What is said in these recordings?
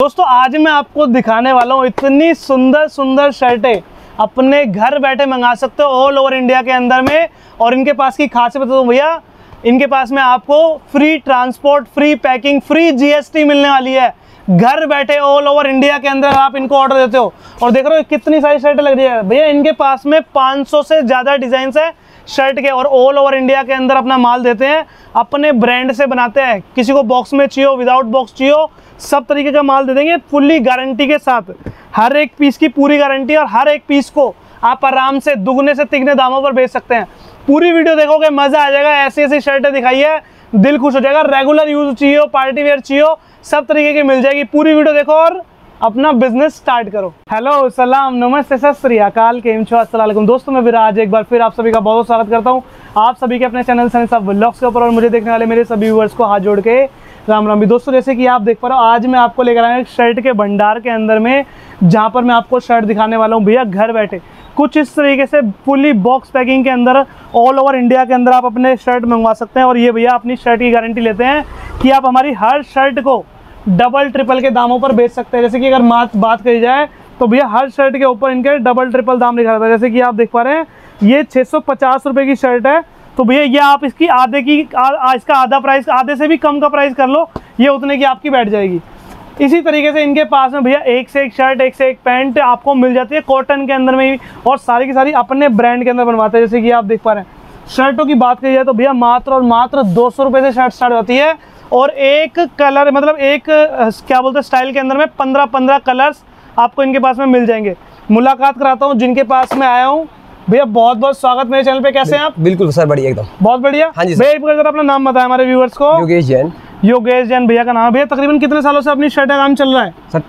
दोस्तों, आज मैं आपको दिखाने वाला हूँ इतनी सुंदर सुंदर शर्टें अपने घर बैठे मंगा सकते हो ऑल ओवर इंडिया के अंदर में। और इनके पास की खासियत बता दो भैया, इनके पास में आपको free transport free packing free GST मिलने वाली है। घर बैठे ऑल ओवर इंडिया के अंदर आप इनको ऑर्डर देते हो। और देख रहे हो, कितनी सारी शर्टें लग रही है। भैया, इनके पास में 500 से ज़्यादा डिज़ाइन है। शर्ट के और ऑल ओवर इंडिया के अंदर अपना माल देते हैं, अपने ब्रांड से बनाते हैं। किसी को बॉक्स में चाहिए विदाउट बॉक्स चाहिए सब तरीके का माल दे देंगे फुल्ली गारंटी के साथ। हर एक पीस की पूरी गारंटी और हर एक पीस को आप आराम से, दुगने से तिगने दामों पर बेच सकते हैं। पूरी वीडियो देखोगे, मज़ा आ जाएगा, ऐसी ऐसी शर्टें दिखाई है दिल खुश हो जाएगा। रेगुलर यूज़ चाहिए पार्टी वेयर चाहिए सब तरीके की मिल जाएगी। पूरी वीडियो देखो और अपना बिज़नेस स्टार्ट करो। हेलो सलाम, नमस्ते, सत श्री अकाल के अस्सलाम दोस्तों, मैं विराज एक बार फिर आप सभी का बहुत स्वागत करता हूँ। आप सभी के अपने चैनल सनी सब व्लॉग्स के ऊपर और मुझे देखने वाले मेरे सभी व्यूवर्स को हाथ जोड़ के राम राम भी। दोस्तों, जैसे कि आप देख पा रहे हो, आज मैं आपको लेकर आया शर्ट के भंडार के अंदर में, जहाँ पर मैं आपको शर्ट दिखाने वाला हूँ। भैया, घर बैठे। कुछ इस तरीके से फुली बॉक्स पैकिंग के अंदर ऑल ओवर इंडिया के अंदर आप अपने शर्ट मंगवा सकते हैं और ये भैया अपनी शर्ट की गारंटी लेते हैं कि आप हमारी हर शर्ट को डबल ट्रिपल के दामों पर बेच सकते हैं। जैसे कि अगर मात बात करी जाए तो भैया हर शर्ट के ऊपर इनके डबल ट्रिपल दाम लिखा रहता है। जैसे कि आप देख पा रहे हैं ये छः सौ की शर्ट है। तो भैया ये आप इसकी आधे की आ, इसका आधा प्राइस आधे से भी कम का प्राइस कर लो ये उतने की आपकी बैठ जाएगी। इसी तरीके से इनके पास में भैया एक से एक शर्ट एक से एक पैंट आपको मिल जाती है कॉटन के अंदर में ही और सारी की सारी अपने ब्रांड के अंदर बनवाते हैं। जैसे कि आप देख पा रहे हैं शर्टों की बात करी जाए तो भैया मात्र और मात्र दो सौ से शर्ट स्टार्ट होती है। और एक कलर मतलब एक क्या बोलते हैं स्टाइल के अंदर में पंद्रह पंद्रह कलर्स आपको इनके पास में मिल जाएँगे। मुलाकात कराता हूँ जिनके पास में आया हूँ। भैया बहुत बहुत स्वागत मेरे चैनल पे कैसे हैं आप? बिल्कुल सर बढ़िया एकदम। बहुत बढ़िया। हाँ जी भैया अपना नाम बताया हमारे व्यूवर्स को। योगेश जैन। योगेश जैन भैया का नाम। भैया तकरीबन कितने सालों से अपनी शर्ट का काम चल रहा है? सर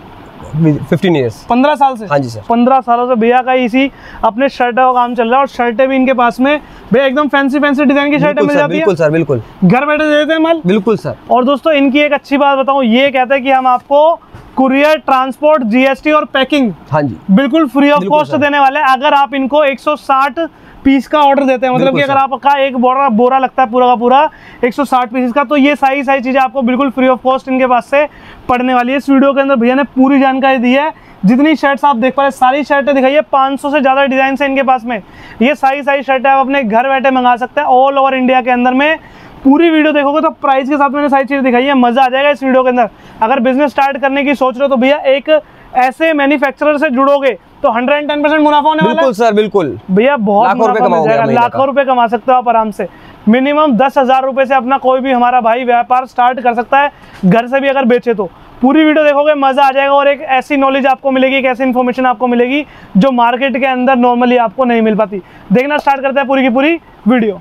फिफ्टीन ईयर्स पंद्रह साल से? हाँ जी सर पंद्रह सालों से भैया का इसी अपने शर्ट का काम चल रहा है और शर्टें भी इनके पास में। भैया एकदम फैंसी फैंसी डिज़ाइन की शर्टें मिल जाती है। बिल्कुल सर बिल्कुल. घर बैठे दे देते हैं माल? बिल्कुल सर और दोस्तों इनकी एक अच्छी बात बताऊँ ये कहते हैं कि हम आपको कुरियर ट्रांसपोर्ट जीएसटी और पैकिंग हाँ जी. बिल्कुल फ्री ऑफ़ कॉस्ट देने वाले अगर आप इनको 160 पीस का ऑर्डर देते हैं। मतलब कि अगर आपका एक बोरा बोरा लगता है पूरा का पूरा 160 पीस का तो ये सारी सारी चीज़ें आपको बिल्कुल फ्री ऑफ़ कॉस्ट इनके पास से पड़ने वाली है। इस वीडियो के अंदर भैया ने पूरी जानकारी दी है। जितनी शर्ट्स आप देख पा रहे सारी शर्टें दिखाई है। 500 से ज़्यादा डिज़ाइन है इनके पास में। ये सारी सारी शर्टें आप अपने घर बैठे मंगा सकते हैं। ऑल ओवर इंडिया के अंदर में पूरी वीडियो देखोगे तो प्राइस के साथ मैंने सारी चीज़ें दिखाई है। मज़ा आ जाएगा इस वीडियो के अंदर। अगर बिज़नेस स्टार्ट करने की सोच रहे हो तो भैया एक ऐसे मैन्युफैक्चरर से जुड़ोगे तो 110 परसेंट मुनाफा होने वाला है। सर बिल्कुल। भैया बहुत लाखों रुपए कमाओगे लाखों रुपए कमा सकते हो आप आराम से। मिनिमम दस हज़ार रुपए से अपना कोई भी हमारा भाई व्यापार स्टार्ट कर सकता है। घर से भी अगर बेचे तो। पूरी वीडियो देखोगे मज़ा आ जाएगा और एक ऐसी नॉलेज आपको मिलेगी एक ऐसी इन्फॉर्मेशन आपको मिलेगी जो मार्केट के अंदर नॉर्मली आपको नहीं मिल पाती। देखना स्टार्ट करते हैं पूरी की पूरी वीडियो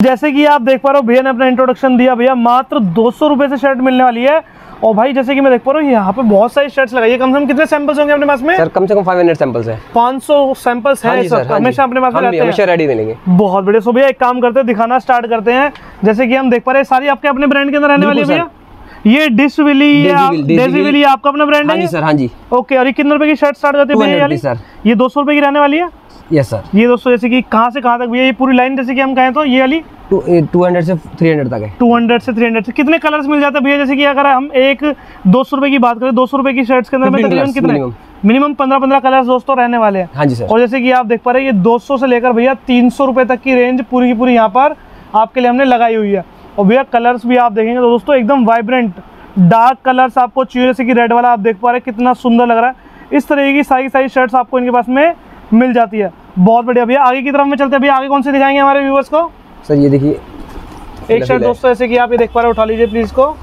जैसे कि आप देख पा रहे हो भैया ने अपना इंट्रोडक्शन दिया। भैया मात्र दो सौ से शर्ट मिलने वाली है। और भाई जैसे कि मैं देख पा रहा हूँ यहाँ पे बहुत सारी शर्ट्स लगाई है। कम से कम कितने सैंपल्स होंगे अपने पास में? सर कम से कम 500 सैंपल्स है। 500 सैंपल्स हैं हमेशा अपने पास रहते हमेशा रेडी मिलेंगे। बहुत बढ़िया। सो भैया एक काम करते हैं दिखाना स्टार्ट करते हैं। जैसे कि हम देख पा रहे हैं सारी आपके अपने ब्रांड के अंदर रहने वाली है भैया। ये डिश विली डेजी विली आपका अपना ब्रांड है हाँ सर हाँ जी। ओके और ये कितने रुपए की शर्ट स्टार्ट करते हैं सर ये दो सौ रुपए की रहने वाली है? यस सर ये दोस्तों जैसे कि कहाँ से कहाँ तक भैया ये पूरी लाइन जैसे कि हम कहें तो ये वाली? टू हंड्रेड से थ्री हंड्रेड तक है। टू हंड्रेड से थ्री हंड्रेड से। कितने कलर्स मिल जाते हैं भैया? जैसे कि अगर हम एक दो सौ रुपए की बात करें दो सौ रुपए की शर्ट्स के अंदर में तकरीबन कितने? मिनिमम पंद्रह पंद्रह कलर्स दोस्तों रहने वाले हैं। हाँ जी सर और जैसे कि आप देख पा रहे हैं ये दो सौ से लेकर भैया तीन सौ रुपए तक की रेंज पूरी की पूरी यहाँ पर आपके लिए हमने लगाई हुई है। और भैया कलर्स भी आप देखेंगे तो दोस्तों एकदम वाइब्रेंट डार्क कलर्स आपको चाहिए। जैसे कि रेड वाला आप देख पा रहे हैं कितना सुंदर लग रहा है। इस तरह की सारी सारी शर्ट्स आपको इनके पास में मिल जाती है। बहुत बढ़िया। भैया आगे की तरफ़ में चलते हैं। भैया आगे कौन से दिखाएँगे हमारे व्यूवर्स को? सर ये देखिए। एक शर्ट दोस्तों ऐसे कि आप ये देख पा रहे हो उठा लीजिए प्लीज़ को।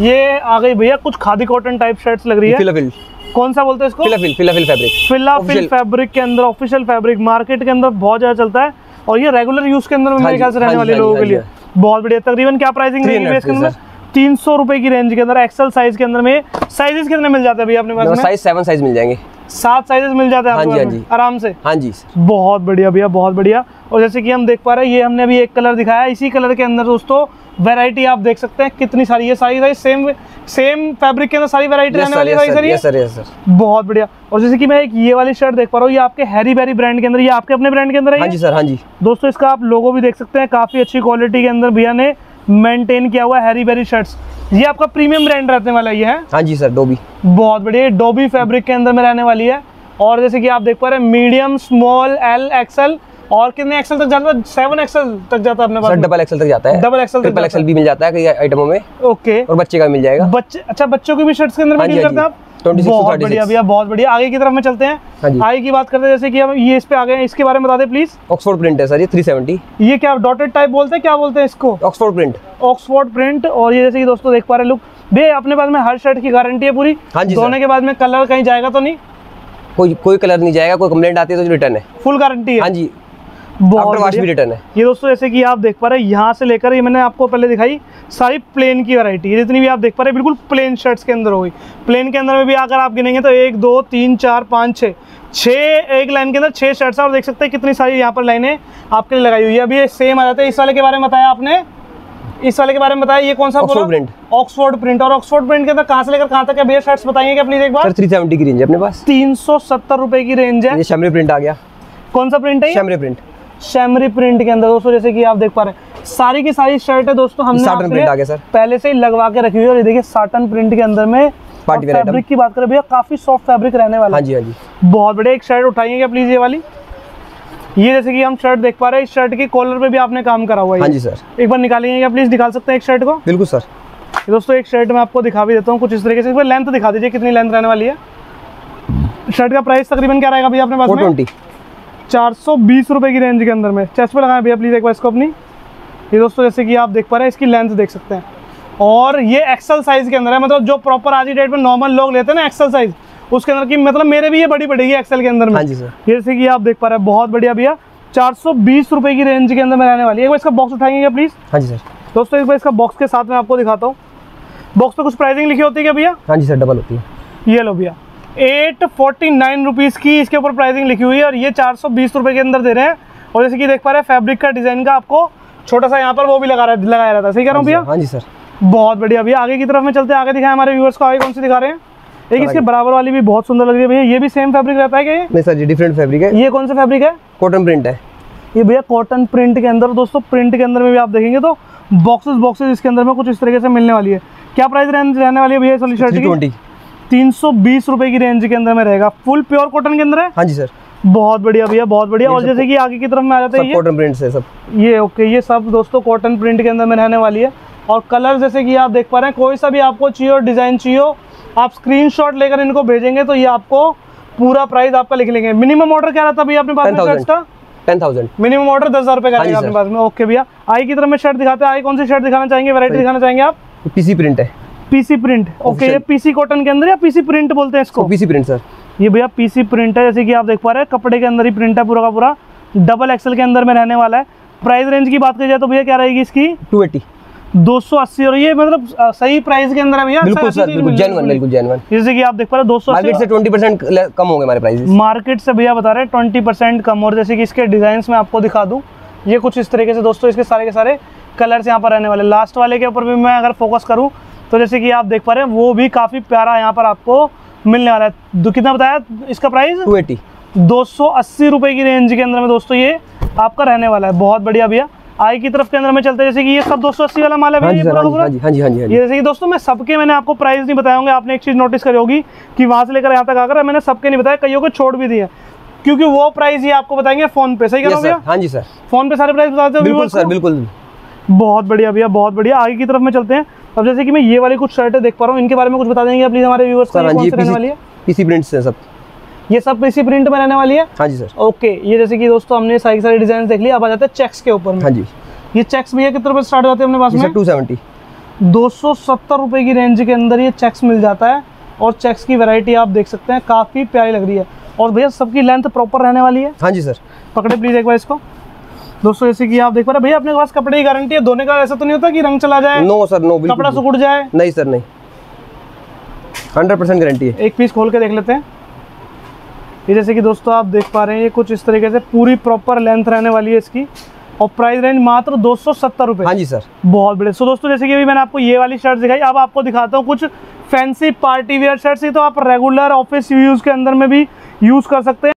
ये आ गई भैया कुछ खादी कॉटन टाइप शर्ट्स लग रही है। फिलाफिल कौन सा बोलते हैं इसको? Fil-a-fil fil-a-fil fabric fil-a-fil fabric के अंदर ऑफिशियल फैब्रिक मार्केट के अंदर बहुत ज़्यादा चलता है। और ये रेगुलर यूज़ के अंदर मेरे हाँ ख्याल से रहने हाँ वाले हाँ लोगों के लिए। बहुत बढ़िया। तकरीबन क्या प्राइसिंग रहेगी इसके अंदर? तीन सौ रुपए की रेंज के अंदर एक्सल साइज़ के अंदर में। साइजेस कितने मिल जाते हैं भैया अपने पास साइज़ सेवन साइज़ मिल जाएँगे। सात साइजेस मिल जाते हैं हाँ जी हाँ जी। आराम से। हाँ जी बहुत बढ़िया भैया बहुत बढ़िया। और जैसे कि हम देख पा रहे हैं ये हमने अभी एक कलर दिखाया इसी कलर के अंदर दोस्तों वैरायटी आप देख सकते हैं कितनी सारी है। सारी सारी सेम सेम फैब्रिक के अंदर सारी वैरायटी रहने वाली है सारी सर सर बहुत बढ़िया। और जैसे कि मैं एक ये वाली शर्ट देख पा रहा हूँ ये आपके हैरी बेरी ब्रांड के अंदर ये आपके अपने ब्रांड के अंदर है हाँ जी सर हाँ जी। दोस्तों इसका आप लोगो भी देख सकते हैं काफ़ी अच्छी क्वालिटी के अंदर भैया ने मेंटेन किया हुआ हैरी बेरी शर्ट्स ये आपका प्रीमियम ब्रांड रहने वाला ये है? हाँ जी सर डोबी बहुत बढ़िया डोबी फैब्रिक के अंदर में रहने वाली है। और जैसे कि आप देख पा रहे हैं मीडियम स्मॉल एल एक्सएल और कितने एक्सल तक जाता है? सेवन एक्सएल तक जाता है अपने पास डबल एक्सल तक जाता है। डबल एक्सल ट्रिपल एक्सल भी मिल जाता है कई आइटमों में। ओके और बच्चे का मिल जाएगा। बच्चे अच्छा बच्चों की भी शर्ट्स के अंदर में डील हाँ करते हैं आप? 26 to बहुत बढ़िया भैया बहुत बढ़िया। आगे की तरफ़ में चलते हैं। हाँ जी। आगे की बात करते हैं जैसे कि हम ये इस पे आ गए इसके बारे में बता दें प्लीज़ ऑक्सफोर्ड प्रिंट है सर ये 370 ये क्या डॉटेड टाइप बोलते हैं? क्या बोलते हैं इसको? ऑक्सफोर्ड प्रिंट ऑक्सफोर्ड प्रिंट और ये जैसे कि दोस्तों देख पा रहे हैं लुक भैया अपने पास में हर शर्ट की गारंटी है पूरी। हाँ धोने के बाद में कलर कहीं जाएगा तो नहीं? कोई कोई कलर नहीं जाएगा कोई कंप्लेंट आती है तो रिटर्न है। फुल गारंटी है। हाँ जी। बहुत आफ्टर भी रिटर्न है। ये दोस्तों जैसे कि आप देख पा रहे हैं यहाँ से लेकर ये मैंने आपको पहले दिखाई सारी प्लेन की वैरायटी है जितनी भी आप देख पा रहे हैं बिल्कुल प्लेन शर्ट्स के अंदर होगी। प्लेन के अंदर में भी अगर आप गिनेंगे तो एक दो तीन चार पाँच छः छः एक लाइन के अंदर छः शर्ट्स और देख सकते हैं कितनी सारी यहाँ पर लाइनें आपके लिए लगाई हुई है। अभी ये सेम आ जाते हैं। इस वाले के बारे में बताया आपने। इस वाले के बारे में बताया ये कौन सा Oxford print। ऑक्सफोर्ड प्रिंट और ऑक्सफोर्ड प्रिंट के अंदर कहाँ से लेकर कहाँ तक है भैया? शर्ट्स बताइए क्या प्लीज़ एक बार। सर 370 की रेंज है अपने पास। तीन सौ सत्तर रुपए की रेंज है। ये शमरी प्रिंट आ गया। कौन सा प्रिंट है? शमरी प्रिंट शैमरी प्रिंट के अंदर दोस्तों जैसे कि आप देख पा रहे हैं सारी की सारी शर्ट है दोस्तों हमने साटन प्रिंट लिए आ गया सर पहले से ही लगवा के रखी हुई है और ये देखिए साटन प्रिंट के अंदर में फैब्रिक की बात करें भैया काफ़ी सॉफ्ट फैब्रिक रहने वाला हाँ। है जी हाँ जी। बहुत बढ़िया एक शर्ट उठाइए क्या प्लीज़ ये वाली? ये जैसे कि हम शर्ट देख पा रहे हैं इस शर्ट के कॉलर पे भी आपने काम करा हुआ है हाँ जी सर एक बार निकालेंगे क्या प्लीज़ निकाल सकते हैं एक शर्ट को? बिल्कुल सर दोस्तों एक शर्ट मैं आपको दिखा भी देता हूँ कुछ इस तरीके से। एक बार लेंथ दिखा दीजिए कितनी लेंथ रहने वाली है। शर्ट का प्राइस तकरीबन क्या रहेगा भैया अपने पास में? चार सौ बीस रुपए की रेंज के अंदर में। चेस्ट पे लगाएँ भैया प्लीज़ एक बार इसको अपनी। ये दोस्तों जैसे कि आप देख पा रहे हैं इसकी लेंथ देख सकते हैं। और ये एक्सल साइज़ के अंदर है मतलब जो प्रॉपर आज की डेट में नॉर्मल लोग लेते हैं ना एक्सल साइज़ उसके अंदर की मतलब मेरे भी ये बड़ी पड़ेगी एक्सल के अंदर में। हाँ जी सर जैसे कि आप देख पा रहे हैं बहुत बढ़िया भैया। चार सौ बीस रुपए की रेंज के अंदर में रहने वाली है। एक बार इसका बॉक्स उठाएँगे क्या प्लीज़ हाँ जी सर दोस्तों एक बार इसका बॉक्स के साथ में आपको दिखाता हूँ। बॉक्स पे कुछ प्राइसिंग लिखी होती है क्या भैया? हाँ जी सर डबल होती है। ये लो भैया। एट फोर्टी नाइन रुपीज़ की इसके ऊपर प्राइसिंग लिखी हुई है और ये चार सौ बीस रुपये के अंदर दे रहे हैं। और जैसे कि देख पा रहे हैं फैब्रिक का डिज़ाइन का आपको छोटा सा यहाँ पर वो भी लगा रहा लगाया रहता है। सही कह रहा हूँ भैया? हाँ जी सर। बहुत बढ़िया भैया। आगे की तरफ़ में चलते हैं। आगे दिखाएँ हमारे व्यूअर्स को। आगे कौन सी दिखा रहे हैं? एक इसके बराबर वाली भी बहुत सुंदर लग रही है भैया। ये भी सेम फैब्रिक रहता है क्या ये? नहीं सर जी डिफरेंट फैब्रिक है। ये कौन सा फैब्रिक है? कॉटन प्रिंट है। ये भैया कॉटन प्रिंट के अंदर। दोस्तों प्रिंट के अंदर में भी आप देखेंगे तो बॉक्सेस बॉक्सेस इसके अंदर में कुछ इस तरीके से मिलने वाली है। क्या प्राइस रहने वाली है भैया इस शर्ट की? ट्वेंटी। तीन सौ बीस रुपए की रेंज के अंदर में रहेगा। फुल प्योर कॉटन के अंदर है? हाँ जी सर बहुत बढ़िया भैया बहुत बढ़िया। और जैसे कि आगे की तरफ़ में आ जाते हैं कॉटन प्रिंट है सब। ये ओके ये सब दोस्तों कॉटन प्रिंट के अंदर में रहने वाली है। और कलर जैसे कि आप देख पा रहे हैं कोई सा भी आपको चाहिए और डिज़ाइन चाहिए आप स्क्रीनशॉट लेकर इनको भेजेंगे तो ये आपको पूरा प्राइस आपका लिख लेंगे। मिनिमम ऑर्डर क्या रहता है भैया अपने पास में 10,000 शर्ट्स का टेन थाउज़ेंड मिनिमम ऑर्डर दस हज़ार रुपये का हाँ रहेगा अपने पास में। ओके भैया आई की तरफ़ में शर्ट दिखाते हैं। आई कौन सी शर्ट दिखाना चाहेंगे? वैरायटी दिखाना चाहेंगे आप? पीसी प्रिंट है। पीसी प्रिंट ओके ये पीसी कॉटन के अंदर या पीसी प्रिंट बोलते हैं इसको? पीसी प्रिंट सर ये भैया पीसी प्रिंट है जैसे कि आप देख पा रहे हैं कपड़े के अंदर ही प्रिंट है पूरा का पूरा। डबल एक्सल के अंदर में रहने वाला है। प्राइस रेंज की बात की जाए तो भैया क्या रहेगी इसकी? टू एट्टी दो सौ अस्सी और ये मतलब सही प्राइस के अंदर है भैया? बिल्कुल सर बिल्कुल जेनवन बिल्कुल जेनवन जैसे कि आप देख पा रहे हैं दो सौ मार्केट से ट्वेंटी परसेंट कम होंगे हमारे प्राइस मार्केट से भैया बता रहे हैं ट्वेंटी परसेंट कम और जैसे कि इसके डिज़ाइन में आपको दिखा दूँ ये कुछ इस तरीके से दोस्तों इसके सारे के सारे कलर्स यहाँ पर रहने वाले लास्ट वाले के ऊपर भी मैं अगर फोकस करूँ तो जैसे कि आप देख पा रहे हैं वो भी काफ़ी प्यारा यहाँ पर आपको मिलने वाला है। कितना बताया इसका प्राइस टू एट्टी दो सौ अस्सी रुपये की रेंज के अंदर में दोस्तों ये आपका रहने वाला है। बहुत बढ़िया भैया। आई की तरफ़ के अंदर में चलते हैं जैसे कि ये सब दो सौ अस्सी वाला माल है हाँ जी ये हाँ जी हाँ जी हाँ जी हाँ जी ये जैसे कि दोस्तों मैं सबके मैंने आपको प्राइस नहीं बताए होंगे आपने एक चीज़ नोटिस करी होगी कि वहाँ से लेकर यहाँ तक आकर मैंने सबके नहीं बताया कईयों को छोड़ भी दिए क्योंकि वो प्राइस ही आपको बताएँगे फ़ोन पे सही कह रहा हूँ हाँ जी सर फ़ोन पे सारे प्राइस बताते हो बिल्कुल सर बिल्कुल। बहुत बढ़िया भैया बहुत बढ़िया। आगे की तरफ़ में चलते हैं। अब जैसे कि मैं ये वाली कुछ शर्टें देख पा रहा हूँ इनके बारे में कुछ बता देंगे प्लीज़ हमारे व्यूवर्स को हाँ कौन सी रहने वाली है? पीसी प्रिंट्स हैं सब। ये सब इसी प्रिंट में रहने वाली है? हाँ जी सर। ओके ये जैसे कि दोस्तों हमने सारी सारी डिज़ाइन देख लिया अब आ जाते हैं चेक्स के ऊपर हाँ जी। ये चेक्स भैया कितने रुपए स्टार्ट होते हैं अपने पास में? टू सेवेंटी दो सौ सत्तर रुपये की रेंज के अंदर ये चेक्स मिल जाता है और चेक्स की वैरायटी आप देख सकते हैं काफ़ी प्यारी लग रही है। और भैया सबकी लेंथ प्रॉपर रहने वाली है? हाँ जी सर। पकड़े प्लीज़ एक बार इसको। दोस्तों जैसे कि आप देख पा रहे भैया अपने पास कपड़े की गारंटी है धोने का ऐसा तो नहीं होता कि रंग चला जाए नो सर नो कपड़ा सुकुड़ जाए। नहीं सर नहीं। हंड्रेड परसेंट गारंटी है। एक पीस खोल के देख लेते हैं। ये जैसे कि दोस्तों आप देख पा रहे हैं ये कुछ इस तरीके से पूरी प्रॉपर लेंथ रहने वाली है इसकी। और प्राइस रेंज मात्र दो सौ सत्तर रुपये हाँ जी सर बहुत बड़े सो दोस्तों जैसे कि अभी मैंने आपको ये वाली शर्ट दिखाई अब आपको दिखाता हूँ कुछ फैंसी पार्टी वेयर शर्ट्स ही तो आप रेगुलर ऑफ़िस यूज़ के अंदर में भी यूज़ कर सकते हैं।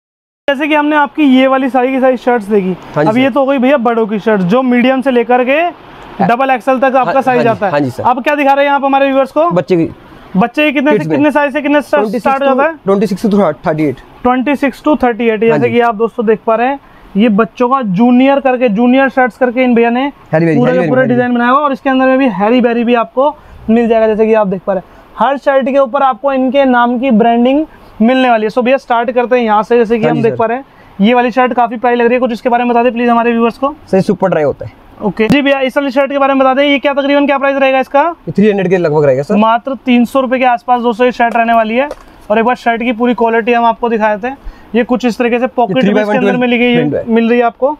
जैसे कि हमने आपकी ये वाली सारी की सारी शर्ट्स देखी। हाँ अब ये तो हो गई भैया बड़ों की शर्ट जो मीडियम से लेकर के डबल एक्सएल तक आपका हाँ- साइज़ हाँ आता है। हाँ जी, सर। अब क्या दिखा रहे हैं यहाँ पे हमारे व्यूवर्स को? बच्चे की बच्चे की कितने से कितने साइज़ से कितने स्टार्ट हो? जाता है twenty six two thirty eight 26 two 38 जैसे जी। कि आप दोस्तों देख पा रहे हैं ये बच्चों का जूनियर करके जूनियर शर्ट्स करके इन भैया ने पूरे का पूरा डिज़ाइन बनाया हुआ और इसके अंदर में भी हैरी बेरी भी आपको मिल जाएगा जैसे कि आप देख पा रहे हैं। हर शर्ट के ऊपर आपको इनके नाम की ब्रांडिंग मिलने वाली है। सो भैया स्टार्ट करते हैं यहाँ से जैसे कि हाँ हम देख पा रहे हैं। ये वाली शर्ट काफ़ी प्यारी लग रही है। कुछ इसके बारे में बता दें प्लीज़ हमारे व्यूवर्स को। सर सुपर ड्राई होता है। Okay okay. जी भैया इस वाली शर्ट के बारे में बता दें ये क्या तकरीबन क्या प्राइस रहेगा इसका? थ्री हंड्रेड के लगभग रहेगा सर मात्र तीन सौ रुपए के आसपास दोस्तों ये शर्ट रहने वाली है। और एक बार शर्ट की पूरी क्वालिटी हम आपको दिखाए थे ये कुछ इस तरीके से पॉकेट one अंदर मिल गई है। है। मिल रही है आपको?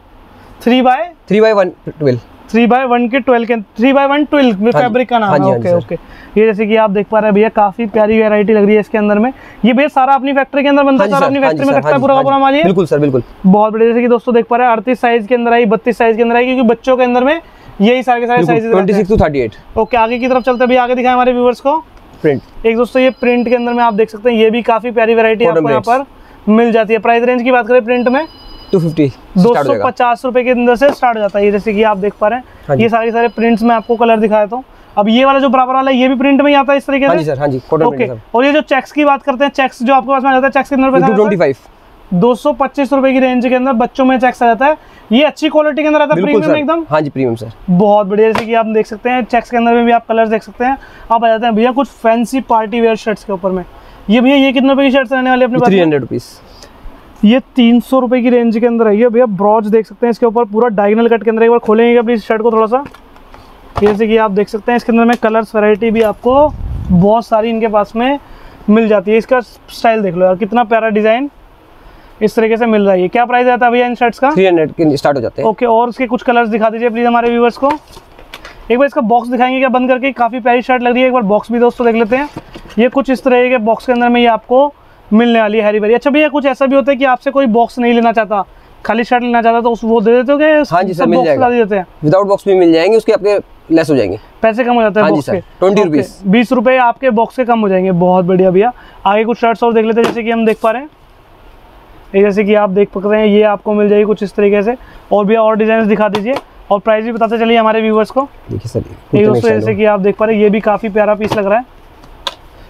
Three by three by one twelve three by one के ट्वेल्व के थ्री बाय वन ट्वेल्व हाँ जी, फैब्रिक का नाम हाँ है जी, हाँ ओके ओके ये जैसे कि आप देख पा रहे हैं भैया काफ़ी प्यारी वैरायटी लग रही है इसके अंदर में। ये भैया सारा अपनी फैक्ट्री के अंदर बनता है सारा अपनी फैक्ट्री में कटता है पूरा पूरा माल ये बिल्कुल सर बिल्कुल। बहुत बढ़िया जैसे कि दोस्तों देख पा रहे हैं अड़तीस साइज़ के अंदर आई बत्तीस साइज़ के अंदर आई क्योंकि बच्चों के अंदर में यही सारे के सारे twenty six two thirty eight okay आगे की तरफ़ चलते हैं भैया आगे दिखाए हमारे व्यूवर्स को। प्रिंट एक दोस्तों ये प्रिंट के अंदर में आप देख सकते हैं ये भी काफ़ी प्यारी वैरायटी आपको यहाँ पर मिल जाती है। प्राइस रेंज की बात करें प्रिंट में टू फिफ्टी दो सौ पचास रुपए के अंदर से स्टार्ट हो जाता है। ये जैसे कि आप देख पा रहे हाँ हैं। ये सारे सारे प्रिंट्स में आपको कलर दिखाया था अब ये वाला जो बराबर वाला है ये भी प्रिंट में ही आता है इस तरीके से? हाँ जी सर हाँ जी ओके और ये जो चेक्स की बात करते हैं चेक्स जो आपके पास में आ जाता है चेक्स कितने रुपए दो सौ पच्चीस। रुपए की रेंज के अंदर बच्चों में चेक्स आ जाता है। ये अच्छी क्वालिटी के अंदर आता है प्रीमियम एकदम? हाँ जी प्रीमियम सर। बहुत बढ़िया जैसे कि आप देख सकते हैं चेक्स के अंदर में भी आप कलर देख सकते हैं। आप आ जाते हैं भैया कुछ फैंसी पार्टी वेयर शर्ट्स के ऊपर में। ये भैया ये कितने रुपए की शर्ट्स रहने वाली अपने थ्री हंड्रेड रुपीज़ ये तीन सौ रुपए की रेंज के अंदर आई है। ये भैया ब्रॉज देख सकते हैं इसके ऊपर पूरा डायगनल कट के अंदर। एक बार खोलेंगे प्लीज़ शर्ट को थोड़ा सा जैसे कि आप देख सकते हैं इसके अंदर में कलर्स वैरायटी भी आपको बहुत सारी इनके पास में मिल जाती है। इसका स्टाइल देख लो यार कितना प्यारा डिज़ाइन इस तरीके से मिल रहा है। क्या प्राइस आता है भैया इन शर्ट्स का? थ्री हंड्रेड के स्टार्ट हो जाते हैं। ओके और उसके कुछ कलर्स दिखा दीजिए प्लीज़ हमारे व्यूवर्स को। एक बार इसका बॉक्स दिखाएँगे क्या? बंद करके काफ़ी प्यारी शर्ट लग रही है। एक बार बॉक्स भी दोस्तों देख लेते हैं। ये कुछ इस तरह के बॉक्स के अंदर में ये आपको मिलने वाली है हैरी बेरी अच्छा भैया कुछ ऐसा भी होता है कि आपसे कोई बॉक्स नहीं लेना चाहता? खाली शर्ट लेना चाहता तो उस वो दे देते हो क्या? हाँ जी सर, मिल जाएगा। देते हैं। विदाउट बॉक्स भी मिल जाएँगे उसके आपके लेस हो जाएँगे। पैसे कम हो जाते हैं हाँ जी सर, के। 20 बीस रुपए आपके बॉक्स के कम हो जाएँगे। बहुत बढ़िया भैया। आगे कुछ शर्ट्स और देख लेते हैं जैसे कि हम देख पा रहे हैं। ये जैसे कि आप देख पा रहे हैं ये आपको मिल जाएगी कुछ इस तरीके से। और भैया और डिज़ाइन दिखा दीजिए। और प्राइस भी बताते चलिए हमारे व्यूवर्स को। देखिए सर ये दोस्तों जैसे कि आप देख पा रहे हैं ये भी काफ़ी प्यारा पीस लग रहा है।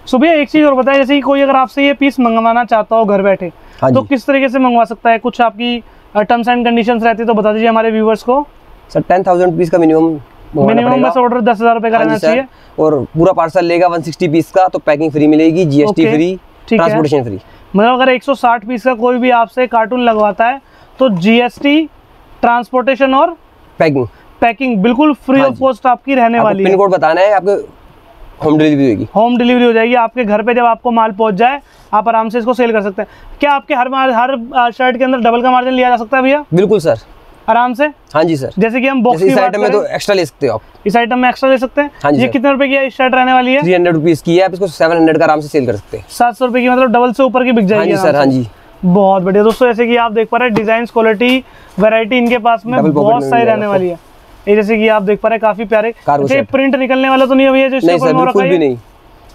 सो भैया एक चीज़ और बताएँ जैसे कि कोई अगर आपसे ये पीस मंगवाना चाहता हो घर बैठे हाँ तो किस तरीके से मंगवा सकता है? कुछ आपकी टर्म्स एंड कंडीशंस रहती है तो बता दीजिए हमारे व्यूवर्स को। सर टेन थाउज़ेंड पीस का मिनिमम मिनिमम बस ऑर्डर दस हज़ार रुपये का हाँ रहना चाहिए। और पूरा पार्सल लेगा 160 पीस का तो पैकिंग फ्री मिलेगी जीएसटी फ्री ट्रांसपोर्टेशन फ्री मतलब अगर 160 पीस का कोई भी आपसे कार्टून लगवाता है तो जीएसटी ट्रांसपोर्टेशन और पैकिंग पैकिंग बिल्कुल फ्री ऑफ़ कॉस्ट आपकी रहने वाली पिन कोड बताना है आपको होम डिलीवरी होगी। होम डिलीवरी हो जाएगी। आपके घर पे जब आपको माल पहुँच जाए आप आराम से इसको सेल कर सकते हैं। क्या आपके हर हर शर्ट के अंदर डबल का मार्जिन लिया जा सकता है भैया? बिल्कुल सर आराम से? हाँ जी सर जैसे कि हम बॉक्स इस आइटम में तो एक्स्ट्रा ले सकते हो आप। इस आइटम में एक्स्ट्रा ले सकते हैं? हाँ जी ये। कितने रुपए की ये शर्ट रहने वाली है? थ्री हंड्रेड रुपीज़ की है। आप इसको सेवन हंड्रेड का आराम से सेल कर सकते हैं। सात सौ रुपए की मतलब डबल से ऊपर की बिक हाँ जाएगी जी सर हाँ जी। बहुत बढ़िया। दोस्तों जैसे कि आप देख पा रहे हैं डिज़ाइन क्वालिटी वैरायटी इनके पास में बहुत सारी रहने वाली है। ये जैसे कि आप देख पा रहे हैं काफ़ी प्यारे। ये प्रिंट निकलने वाला तो नहीं है भैया जो नहीं सर बिल्कुल भी नहीं।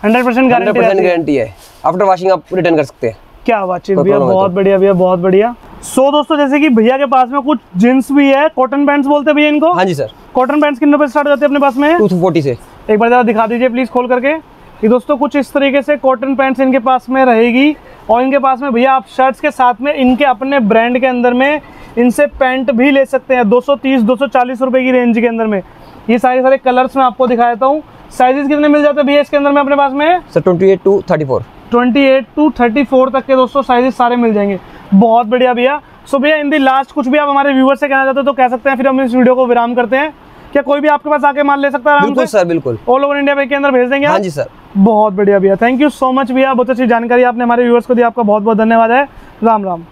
Hundred percent hundred guarantee percent रहती है गारंटी है। आफ्टर वॉशिंग आप रिटर्न कर सकते हैं। क्या बातचीत कोई भैया बहुत तो। बढ़िया भैया बहुत बढ़िया। सो दोस्तों जैसे कि भैया के पास में कुछ जींस भी है कॉटन पैंट्स बोलते हैं भैया इनको? हाँ जी सर कॉटन पैंट्स कितने पे स्टार्ट होते हैं अपने पास में? टू फोर्टी से। एक बार जरा दिखा दीजिए प्लीज़ खोल करके। ये दोस्तों कुछ इस तरीके से कॉटन पैंट्स इनके पास में रहेगी और इनके पास में भैया आप शर्ट्स के साथ में इनके अपने ब्रांड के अंदर में इनसे पैंट भी ले सकते हैं। 230 240 रुपए की रेंज के अंदर में। ये सारे सारे कलर्स मैं आपको दिखा देता हूँ। साइजेस कितने मिल जाते हैं भैया इसके अंदर में अपने पास में? Sir twenty eight two thirty four 28 two 34 तक के दोस्तों साइजेस सारे मिल जाएँगे। बहुत बढ़िया भैया। सो भैया इन दी लास्ट कुछ भी आप हमारे व्यूवर से कहना चाहते हो तो कह सकते हैं फिर हम इस वीडियो को विराम करते हैं। क्या कोई भी आपके पास आके माल ले सकता है बिल्कुल सर बिल्कुल। ऑल ओवर इंडिया के अंदर भेज देंगे हाँ जी सर। बहुत बढ़िया भैया थैंक यू सो मच भैया बहुत अच्छी जानकारी आपने हमारे व्यूअर्स को दी आपका बहुत बहुत धन्यवाद है। राम राम।